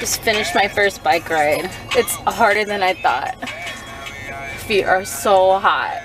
Just finished my first bike ride. It's harder than I thought. Feet are so hot.